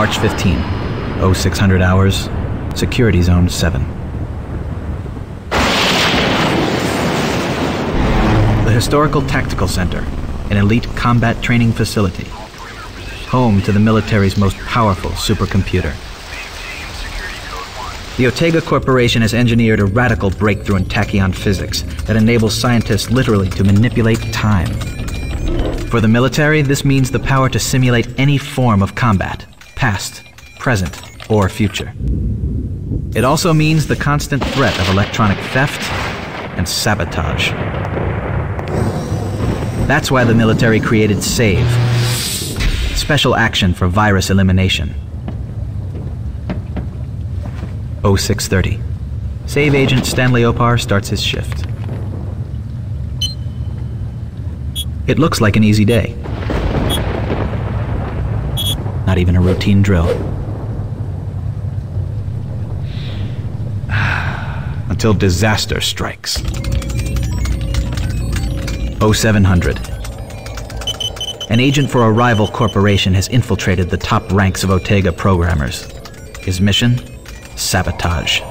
March 15, 0600 hours, Security Zone 7. The Historical Tactical Center, an elite combat training facility, home to the military's most powerful supercomputer. The Otega Corporation has engineered a radical breakthrough in tachyon physics that enables scientists literally to manipulate time. For the military, this means the power to simulate any form of combat, past, present, or future. It also means the constant threat of electronic theft and sabotage. That's why the military created SAVE, Special Action for Virus Elimination. 0630. Save agent Stanley Opar starts his shift. It looks like an easy day. Not even a routine drill. Until disaster strikes. 0700. An agent for a rival corporation has infiltrated the top ranks of Otega programmers. His mission? Sabotage.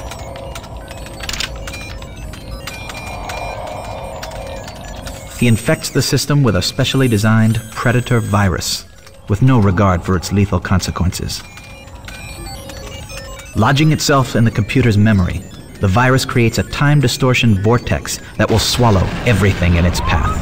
He infects the system with a specially designed predator virus, with no regard for its lethal consequences. Lodging itself in the computer's memory, the virus creates a time distortion vortex that will swallow everything in its path.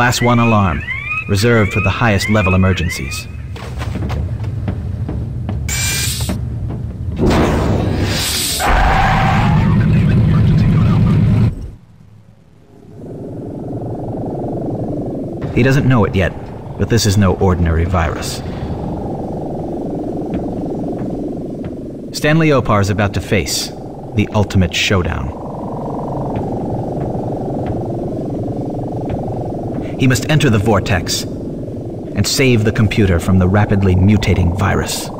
Class 1 alarm, reserved for the highest level emergencies. He doesn't know it yet, but this is no ordinary virus. Stanley Opar is about to face the ultimate showdown. He must enter the vortex and save the computer from the rapidly mutating virus.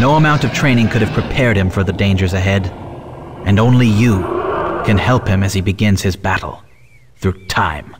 No amount of training could have prepared him for the dangers ahead, and only you can help him as he begins his battle through time.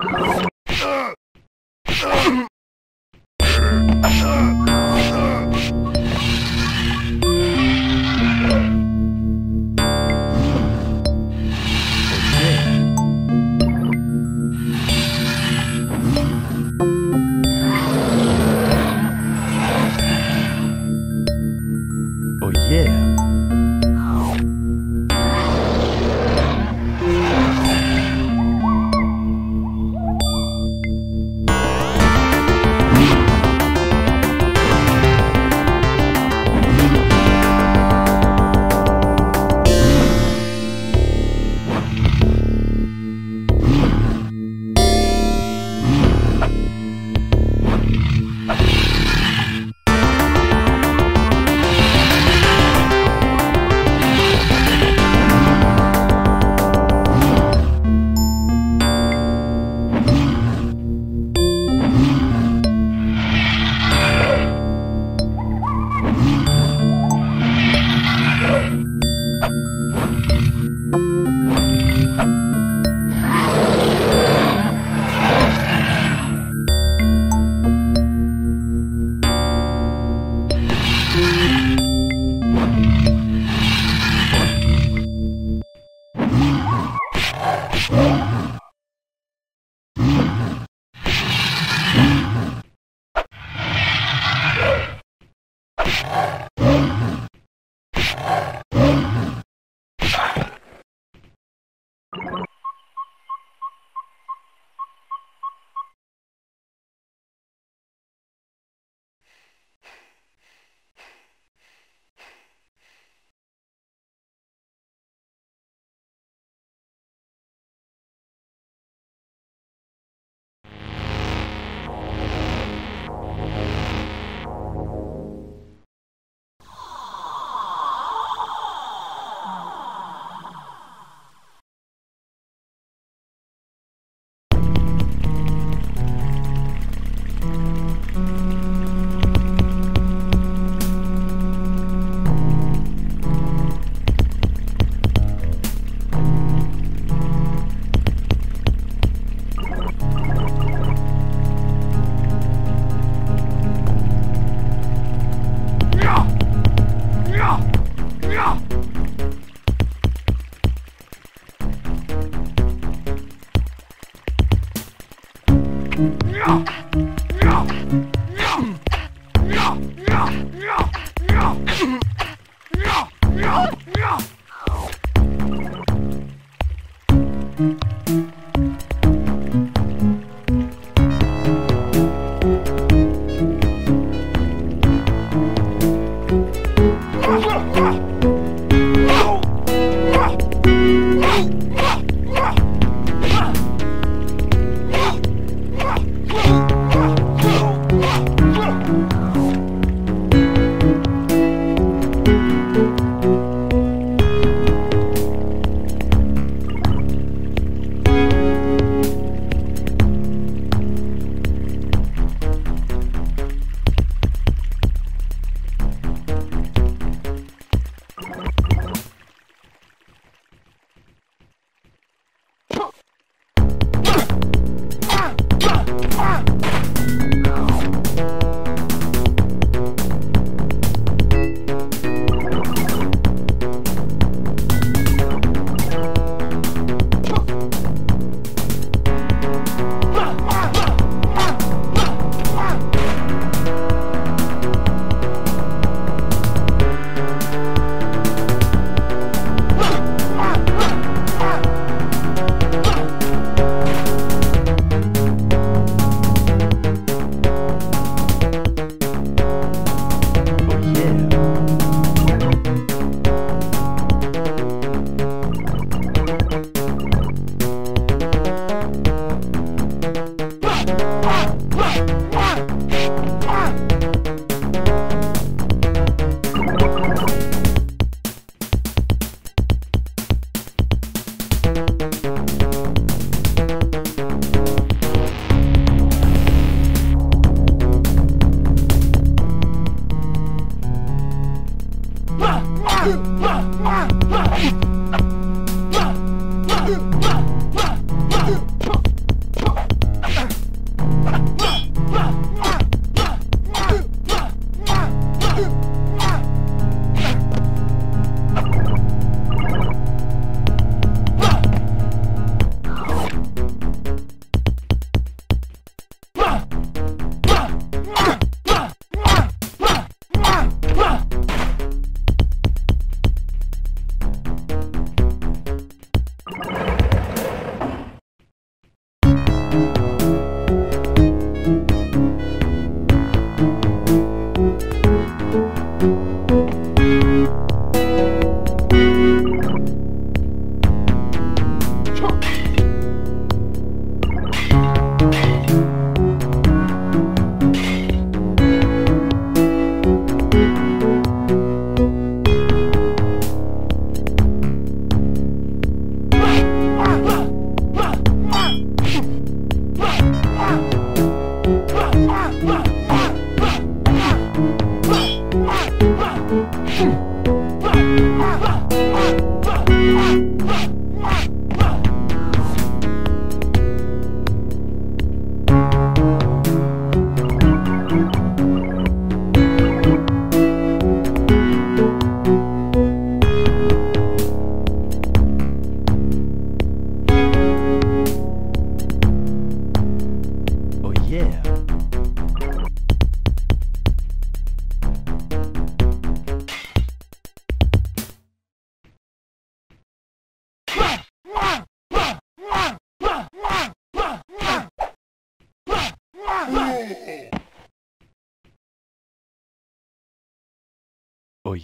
you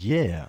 yeah!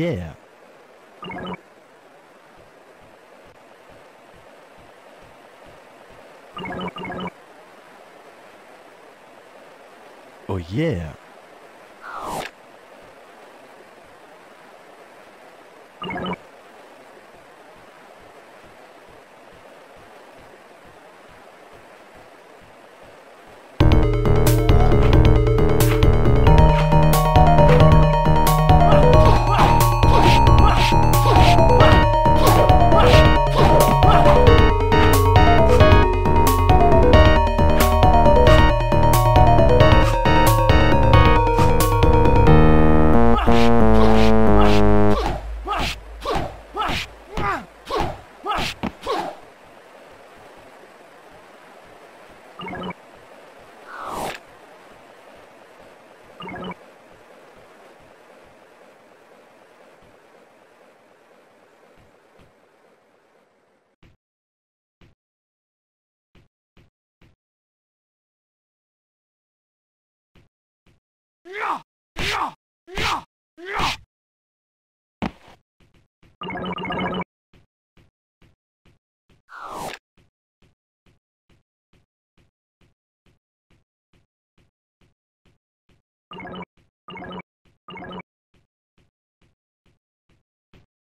Yeah. Oh yeah.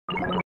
you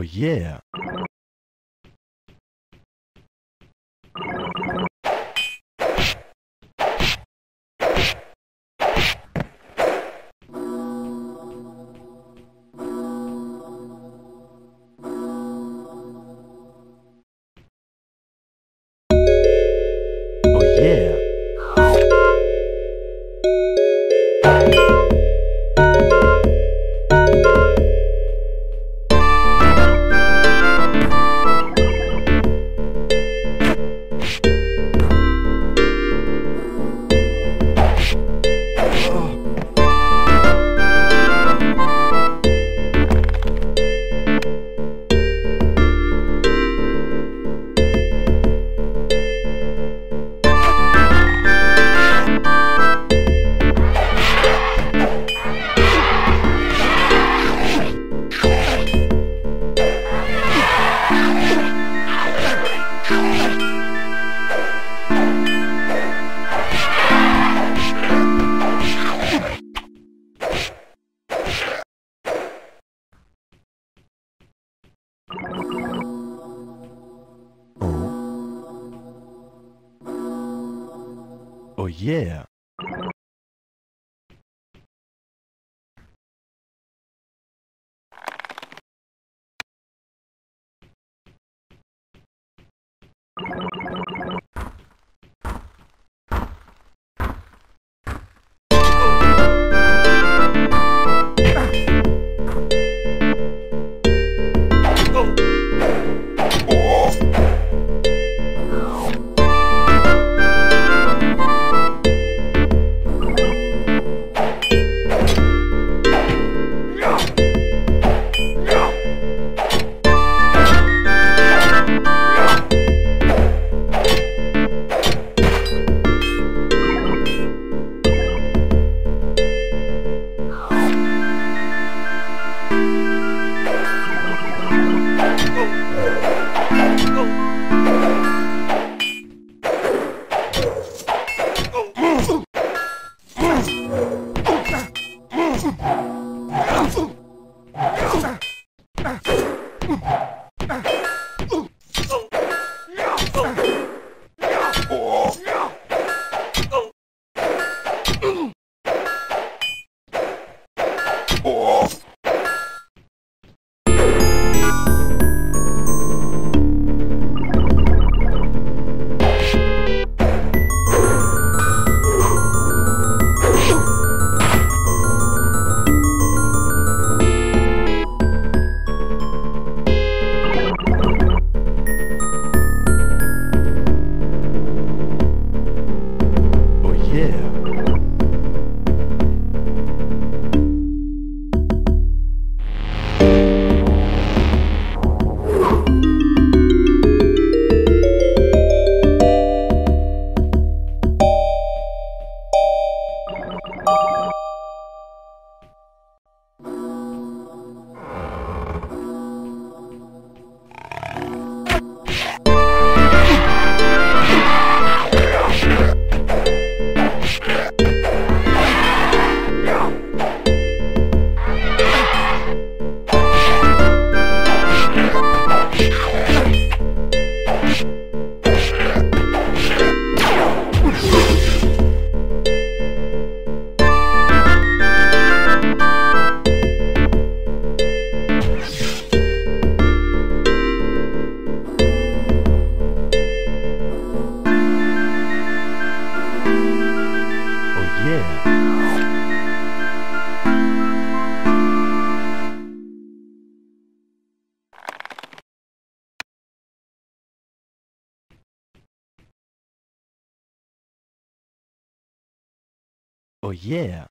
Oh, yeah. Yeah.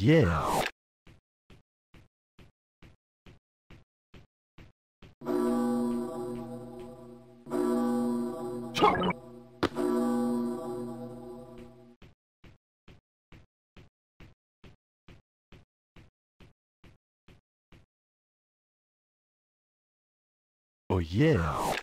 Yeah. Oh yeah.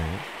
Oh.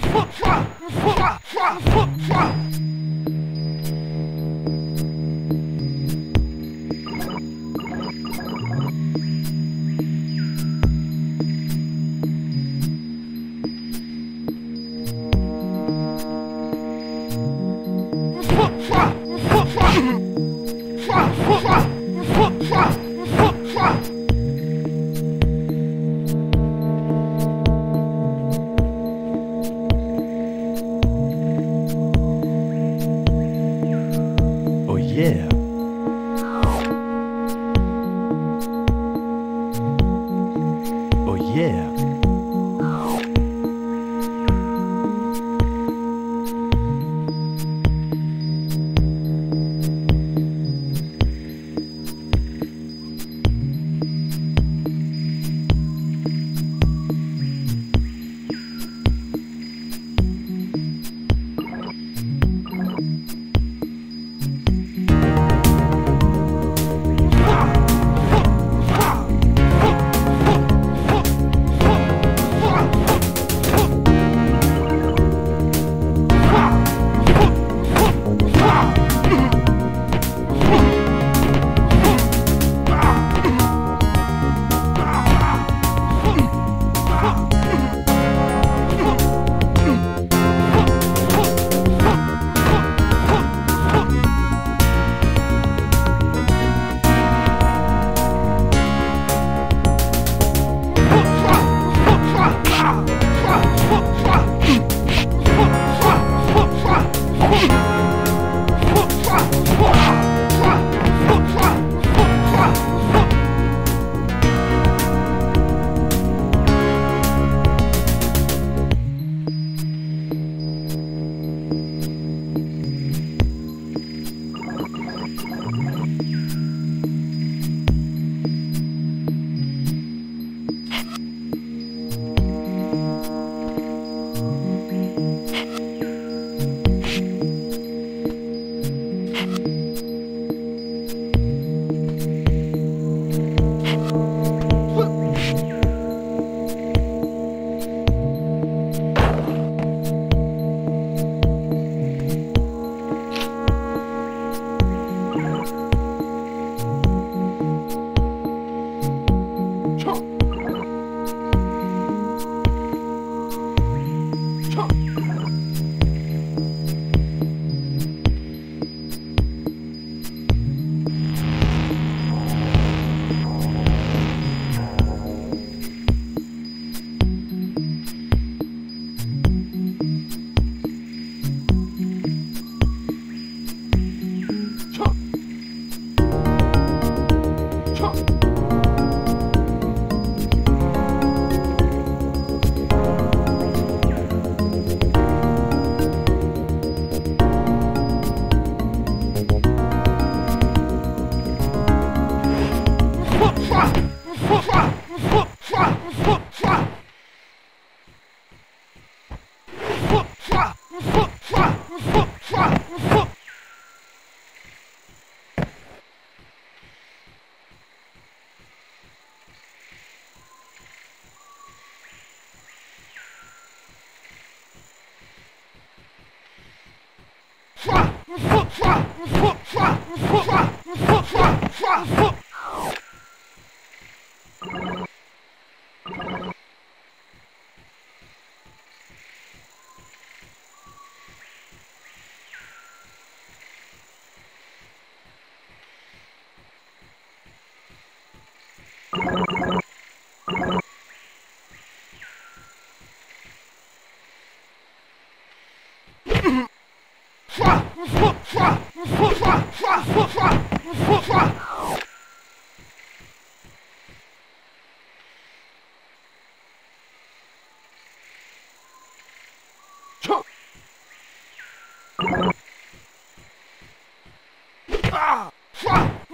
刷刷刷刷刷刷刷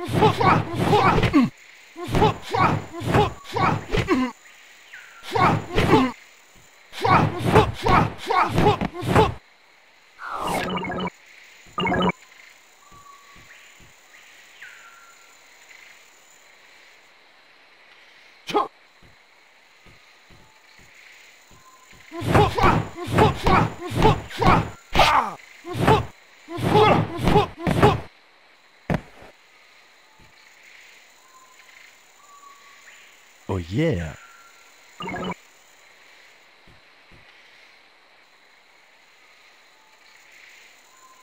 Fuck!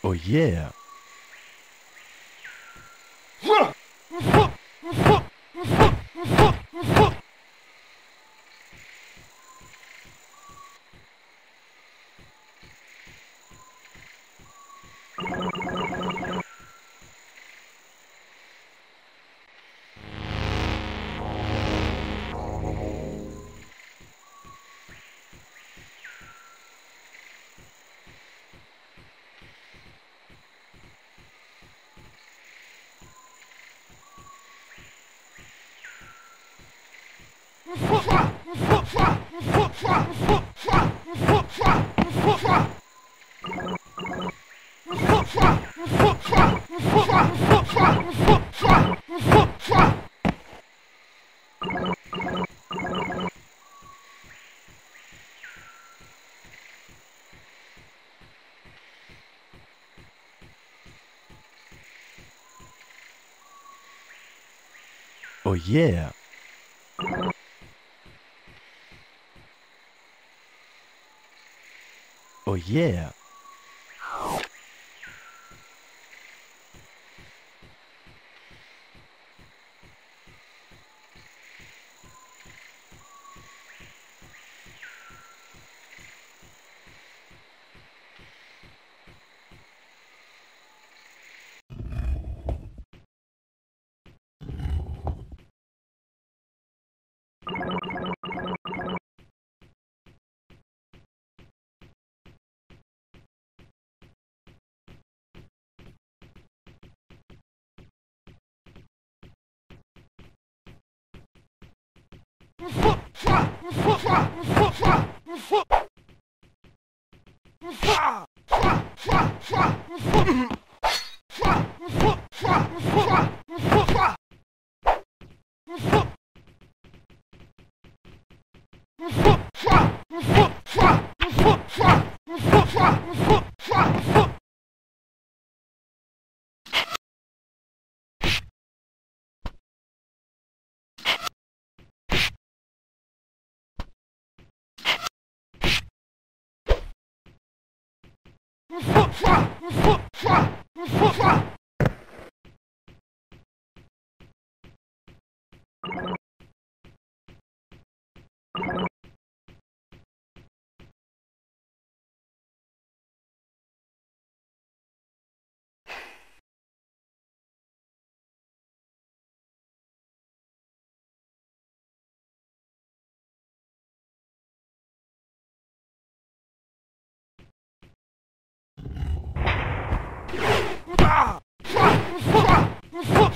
Oh yeah. Oh yeah. Oh yeah. Oh yeah.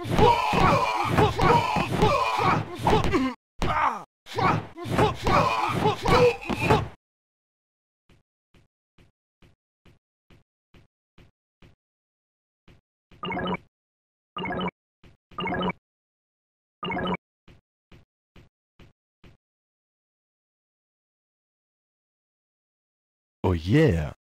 Oh yeah.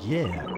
Yeah.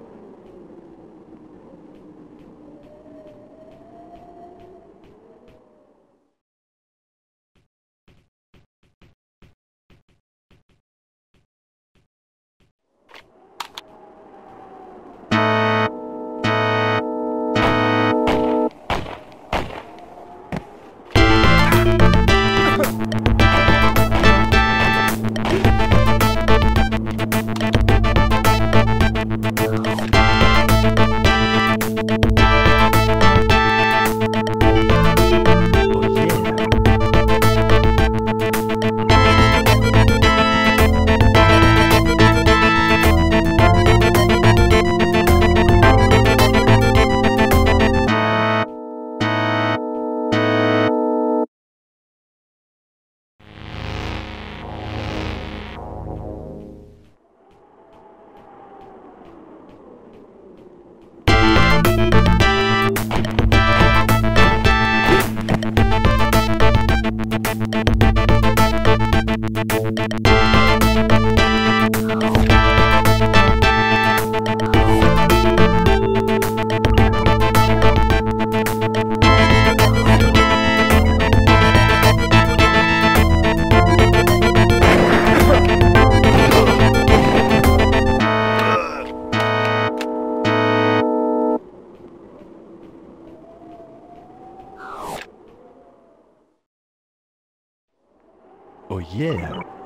Yeah.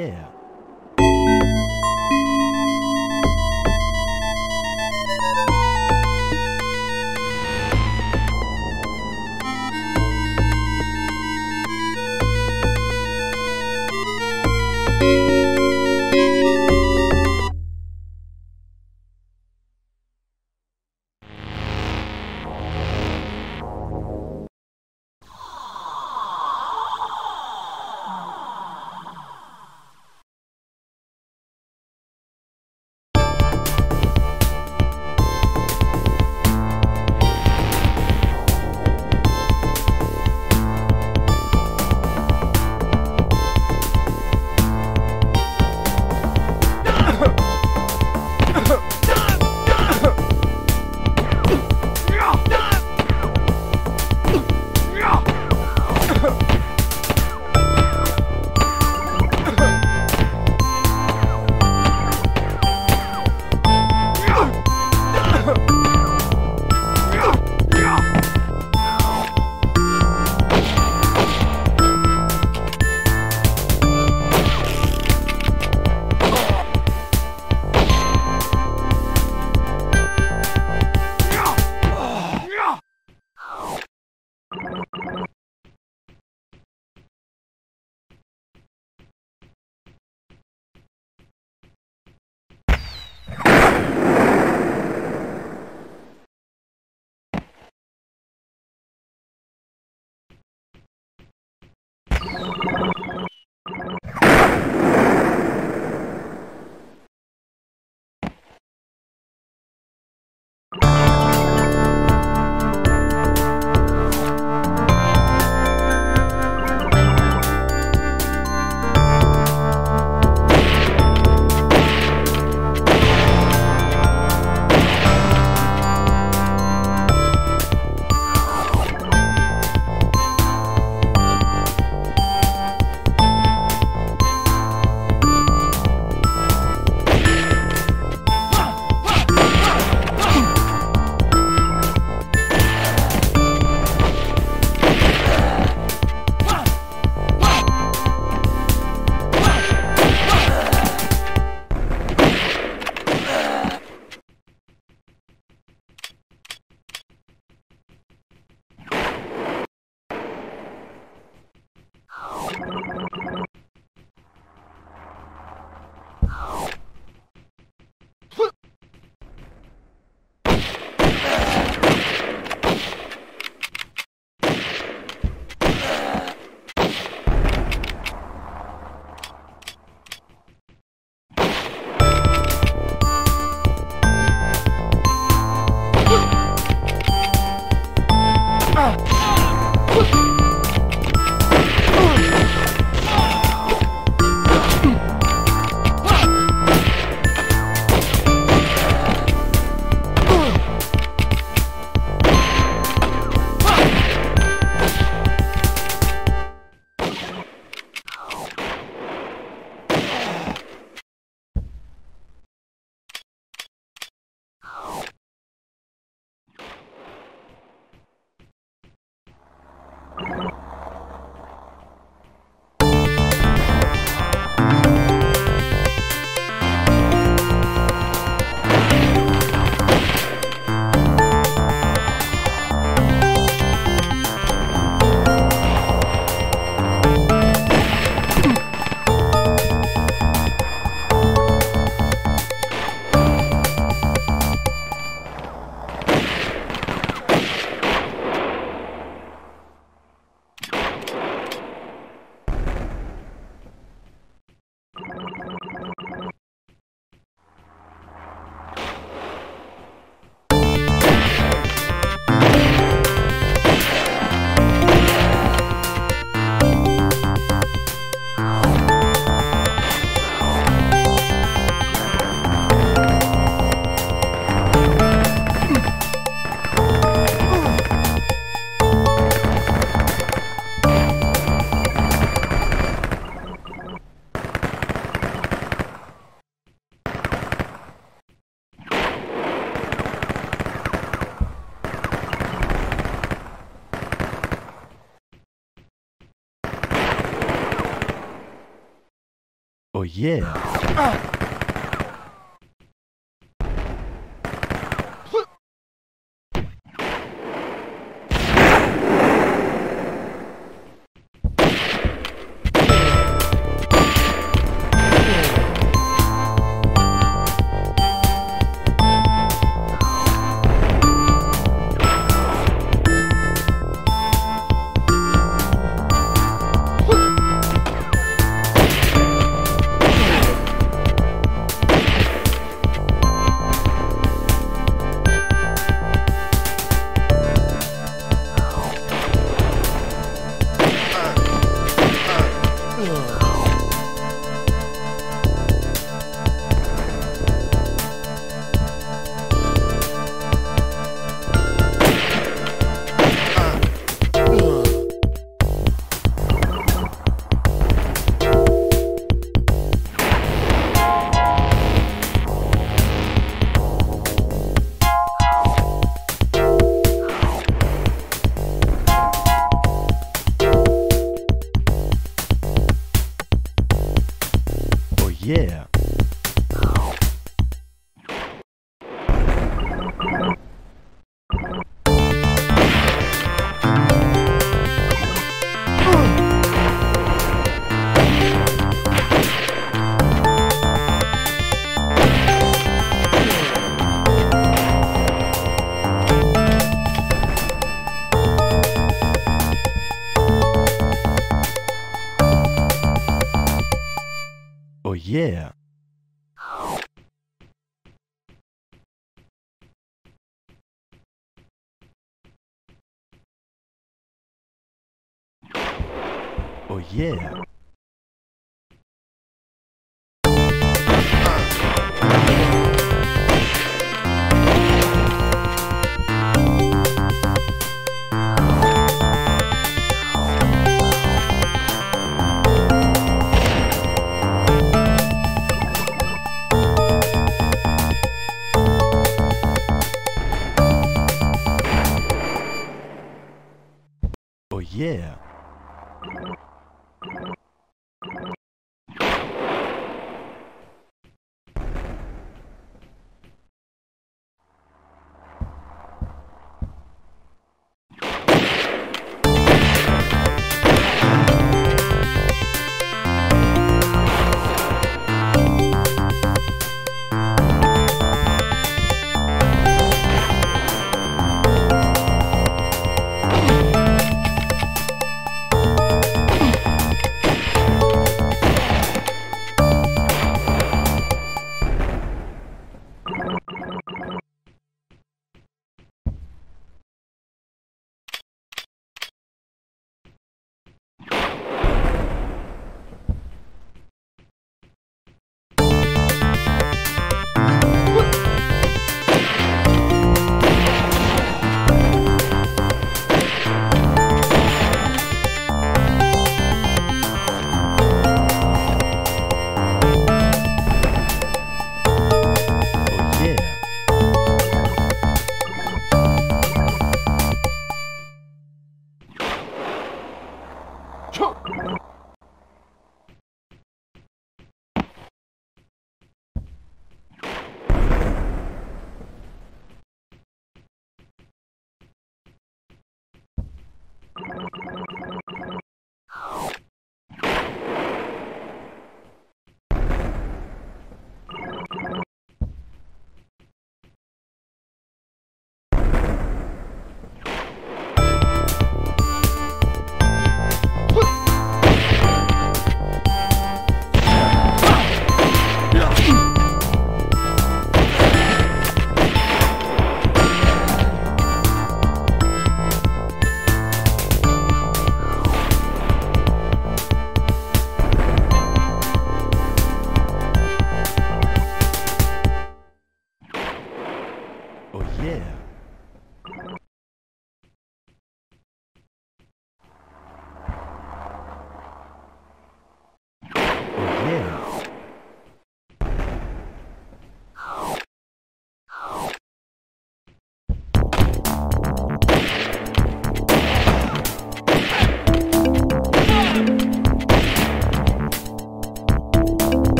Yeah. Yeah. Oh yeah.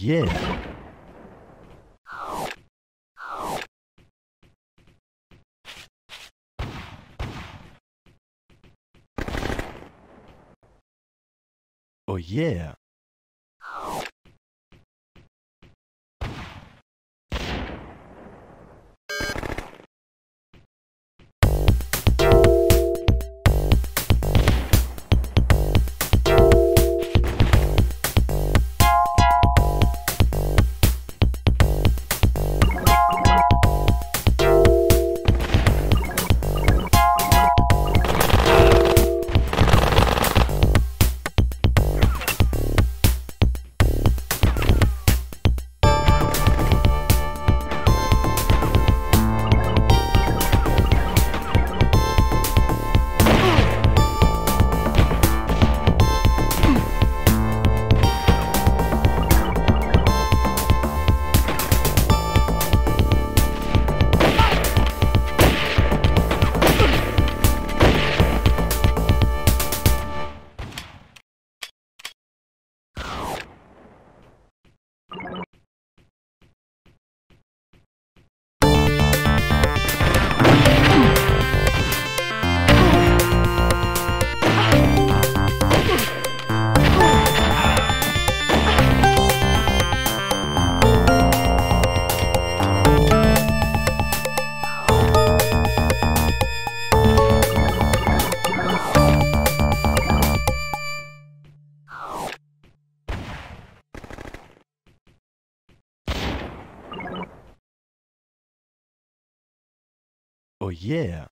Yeah. Oh yeah. Yeah.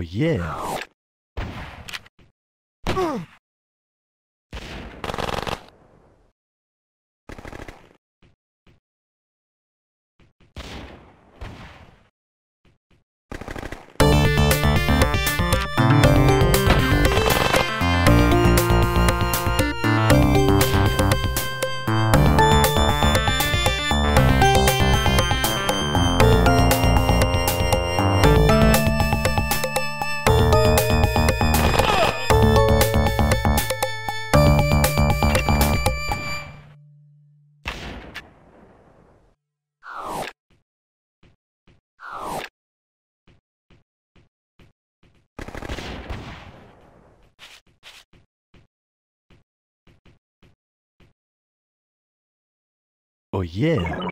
Oh, yeah. Oh yeah.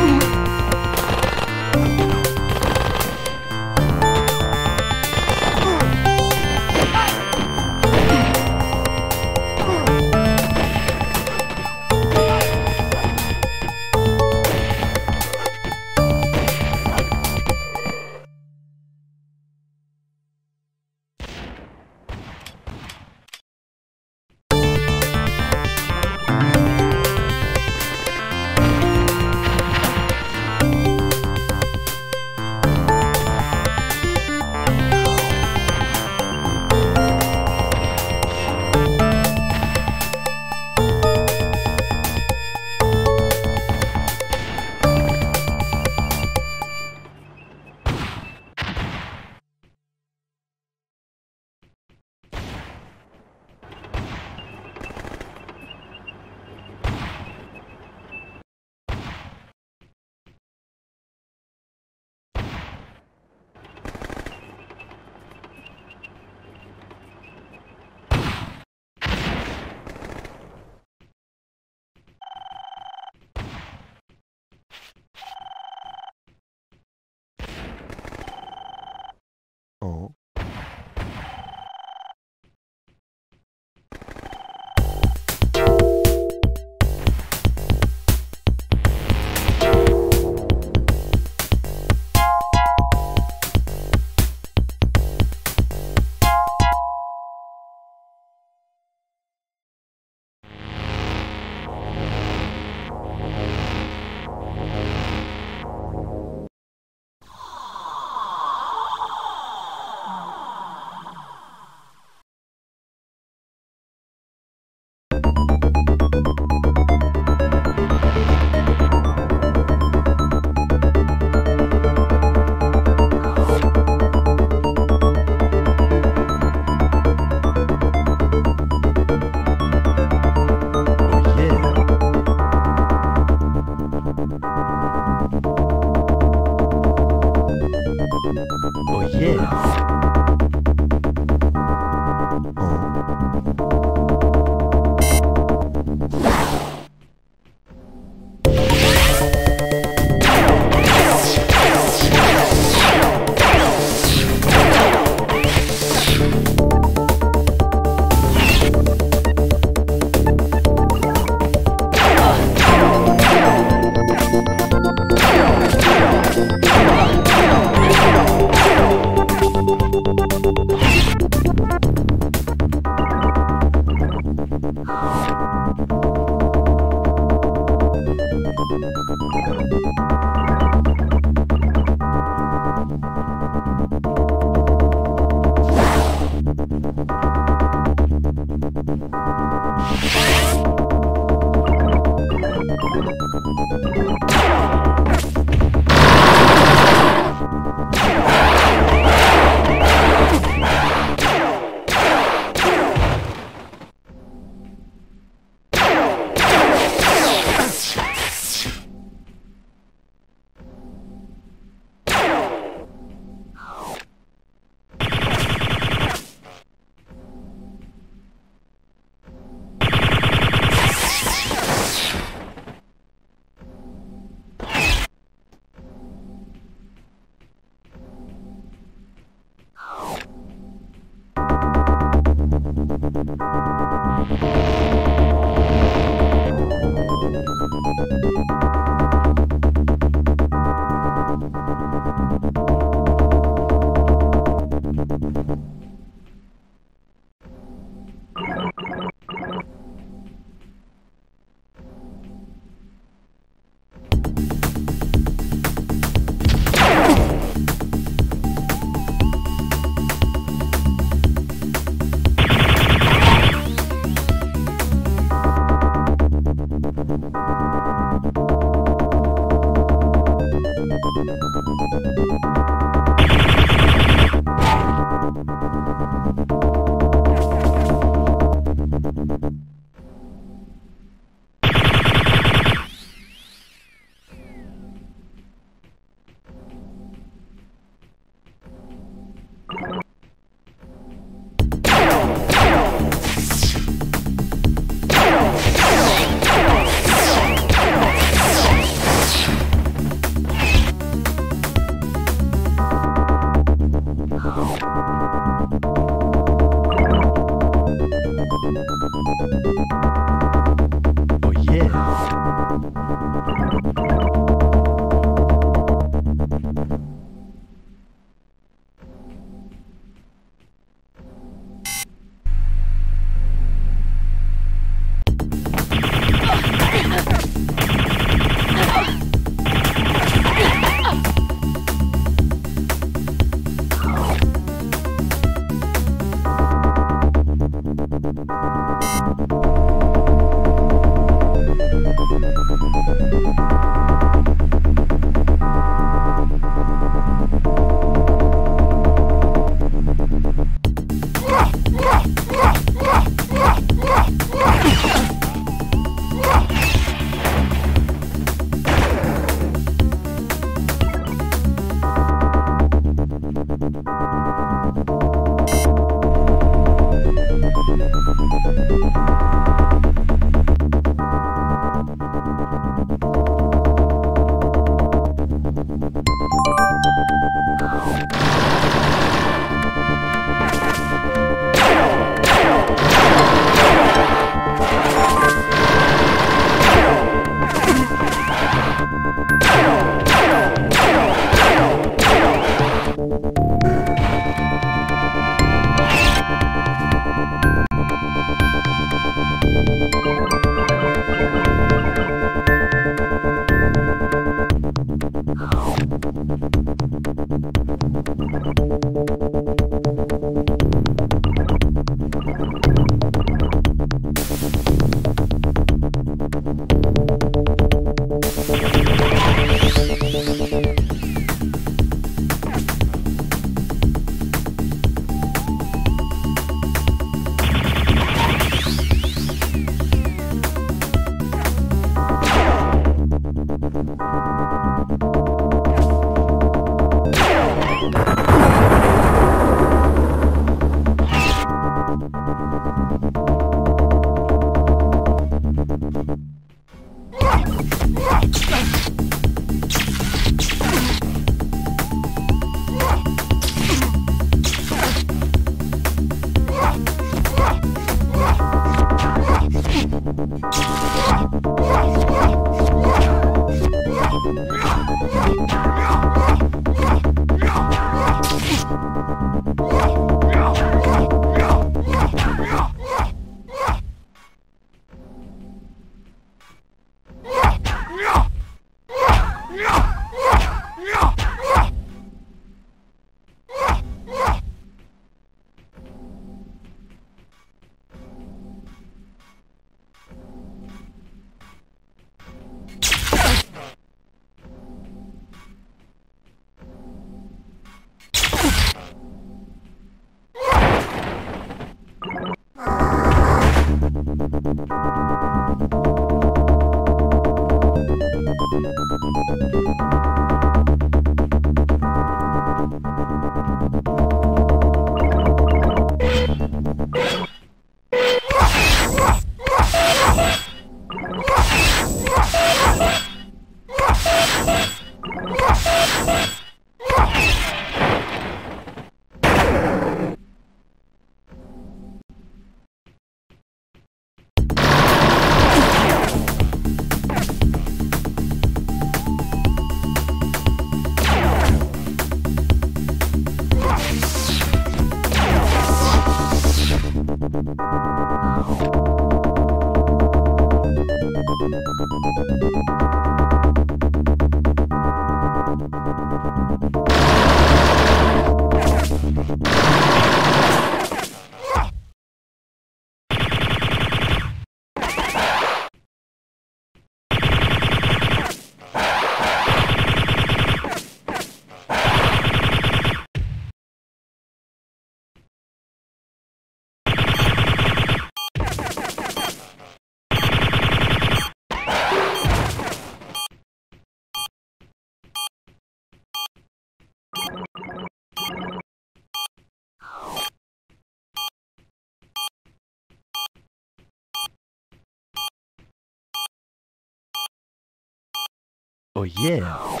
Oh yeah.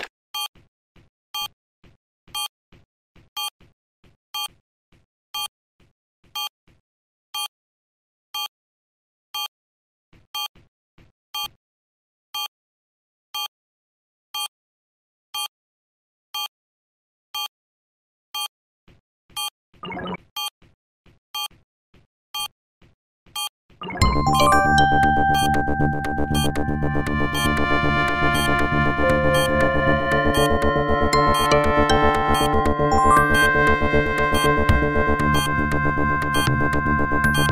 Oh Thank you.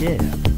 Yeah.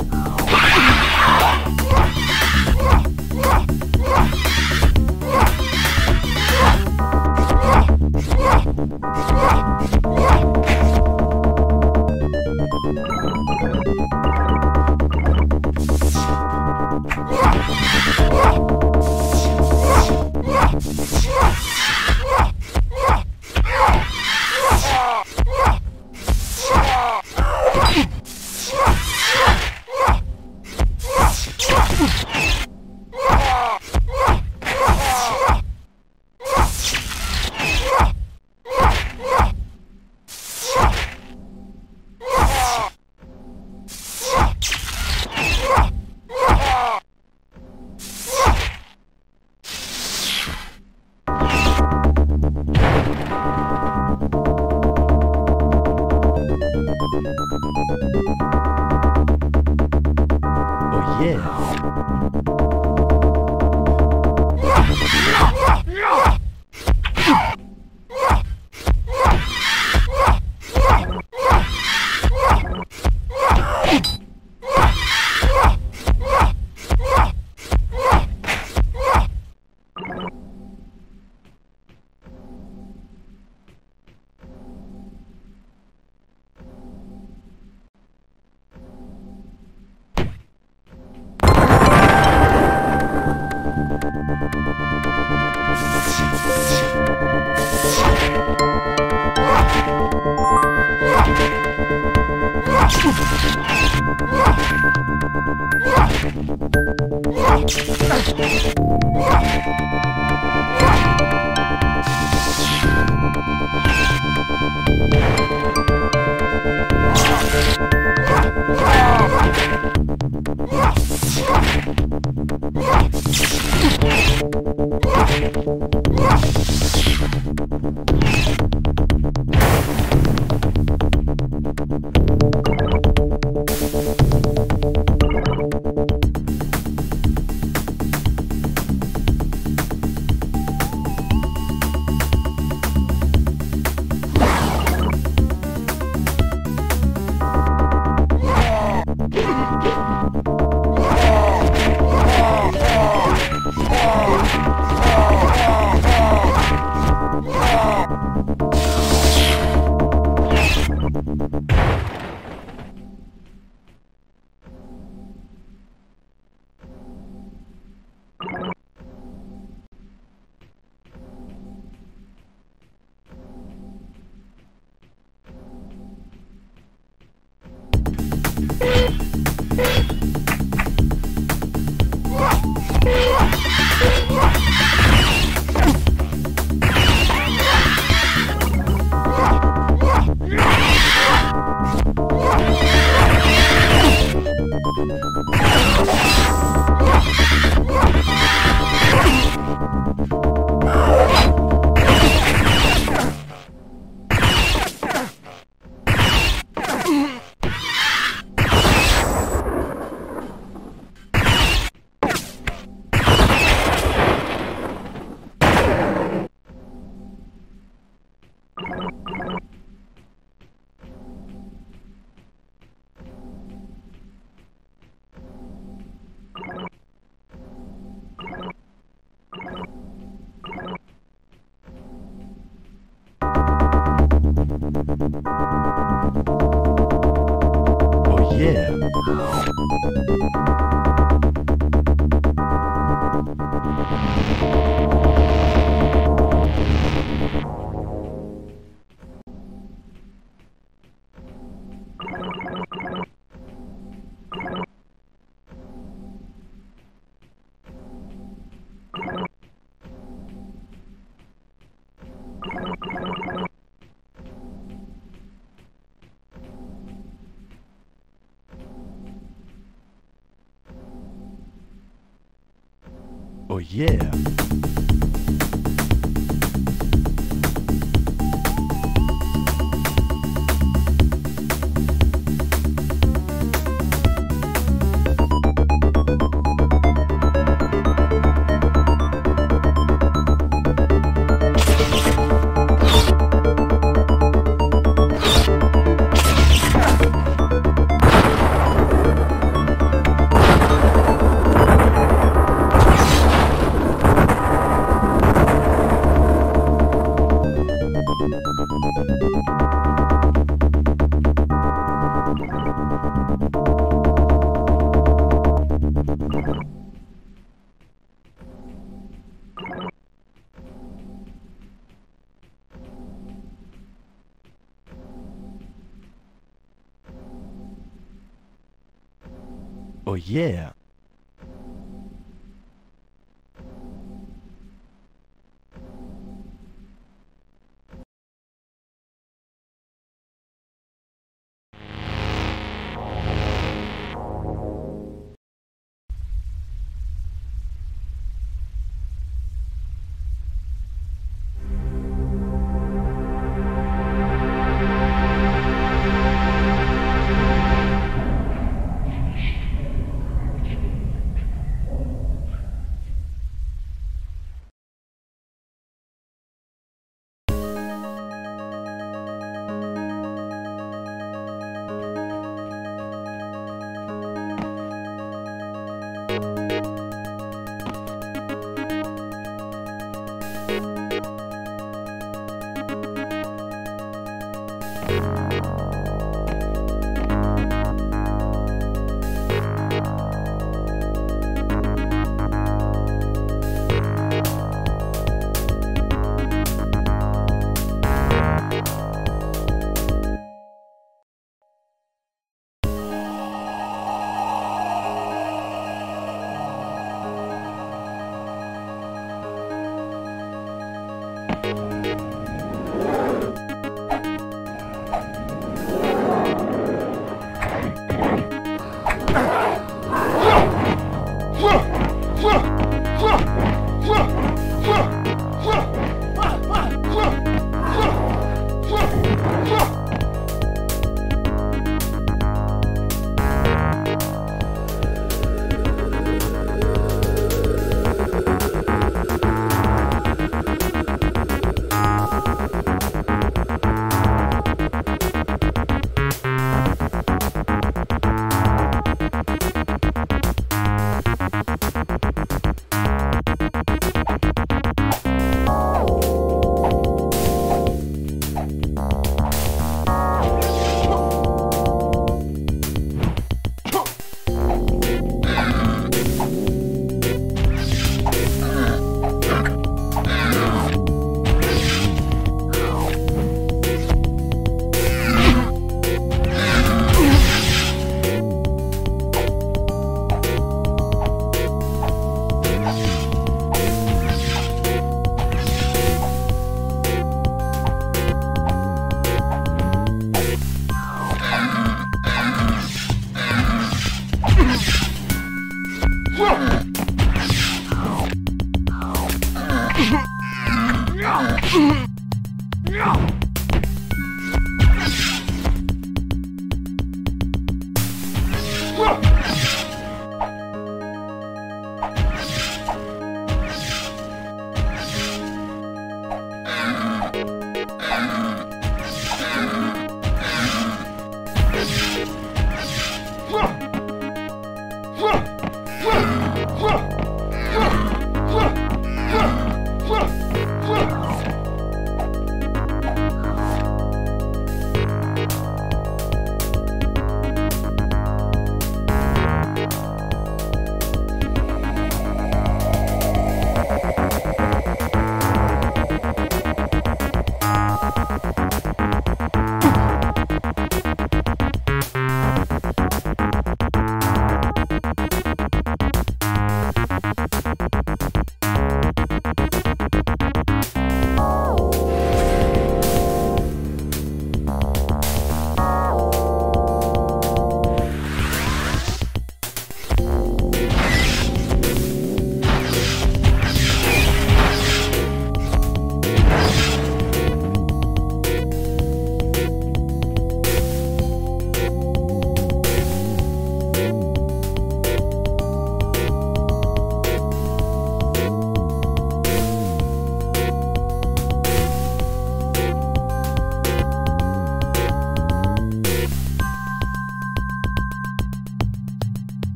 Yeah.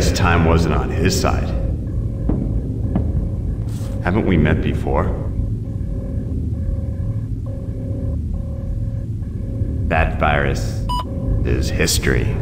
Guess time wasn't on his side. Haven't we met before? That virus is history.